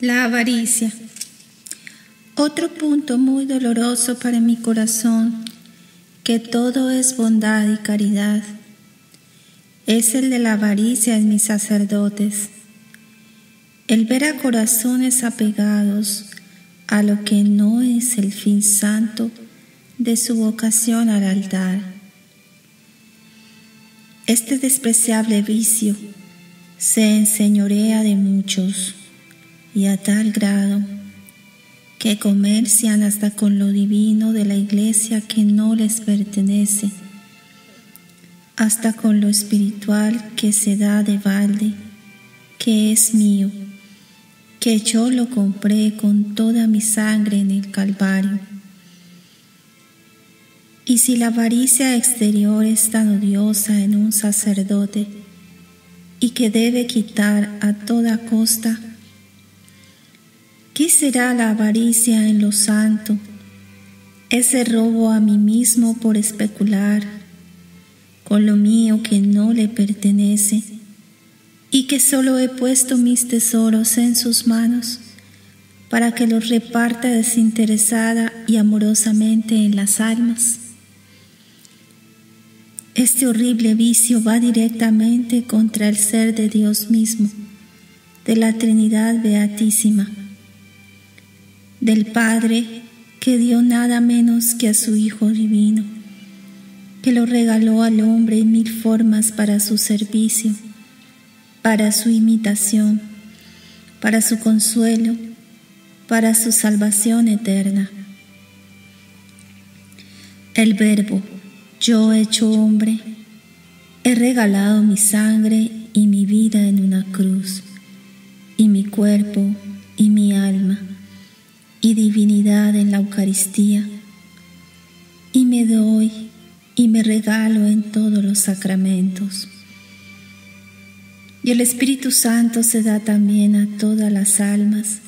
La avaricia. Otro punto muy doloroso para mi corazón, que todo es bondad y caridad, es el de la avaricia en mis sacerdotes. El ver a corazones apegados a lo que no es el fin santo de su vocación al altar. Este despreciable vicio se enseñorea de muchos y a tal grado que comercian hasta con lo divino de la iglesia que no les pertenece, hasta con lo espiritual que se da de balde, que es mío, que yo lo compré con toda mi sangre en el Calvario. Y si la avaricia exterior es tan odiosa en un sacerdote y que debe quitar a toda costa, ¿Qué será la avaricia en lo santo? Ese robo a mí mismo por especular con lo mío que no le pertenece y que solo he puesto mis tesoros en sus manos para que los reparta desinteresada y amorosamente en las almas. Este horrible vicio va directamente contra el ser de Dios mismo, de la Trinidad Beatísima del Padre que dio nada menos que a su Hijo Divino, que lo regaló al hombre en mil formas para su servicio, para su imitación, para su consuelo, para su salvación eterna. El Verbo, yo hecho hombre, he regalado mi sangre y mi vida en una cruz, y mi cuerpo y mi divinidad en la Eucaristía, y me doy y me regalo en todos los sacramentos. Y el Espíritu Santo se da también a todas las almas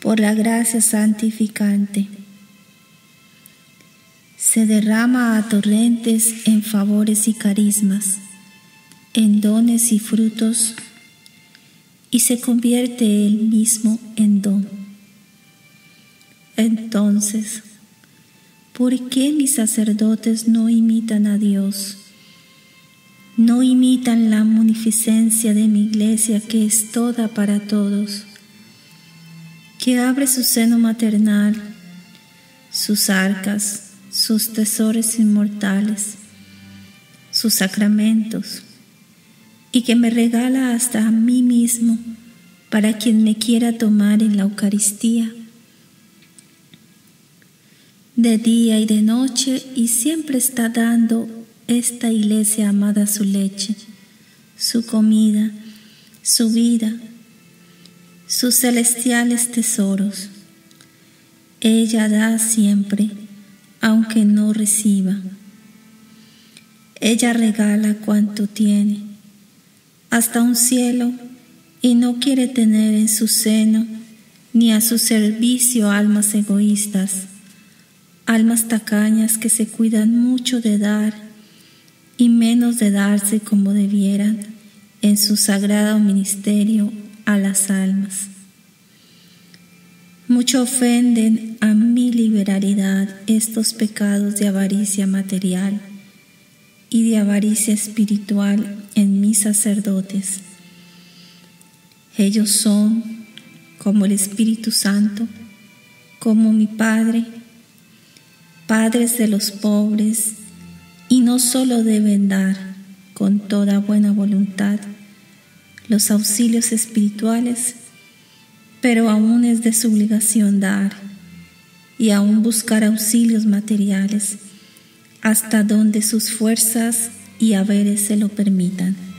por la gracia santificante. Se derrama a torrentes en favores y carismas, en dones y frutos, y se convierte él mismo en don. Entonces, ¿por qué mis sacerdotes no imitan a Dios? No imitan la munificencia de mi iglesia que es toda para todos, que abre su seno maternal, sus arcas, sus tesoros inmortales, sus sacramentos, y que me regala hasta a mí mismo para quien me quiera tomar en la Eucaristía de día y de noche y siempre está dando esta iglesia amada su leche, su comida, su vida, sus celestiales tesoros. Ella da siempre, aunque no reciba. Ella regala cuanto tiene, hasta un cielo, y no quiere tener en su seno ni a su servicio almas egoístas almas tacañas que se cuidan mucho de dar y menos de darse como debieran en su sagrado ministerio a las almas. Mucho ofenden a mi liberalidad estos pecados de avaricia material y de avaricia espiritual en mis sacerdotes. Ellos son como el Espíritu Santo, como mi Padre, padres de los pobres, y no solo deben dar con toda buena voluntad los auxilios espirituales, pero aún es de su obligación dar y aún buscar auxilios materiales hasta donde sus fuerzas y haberes se lo permitan.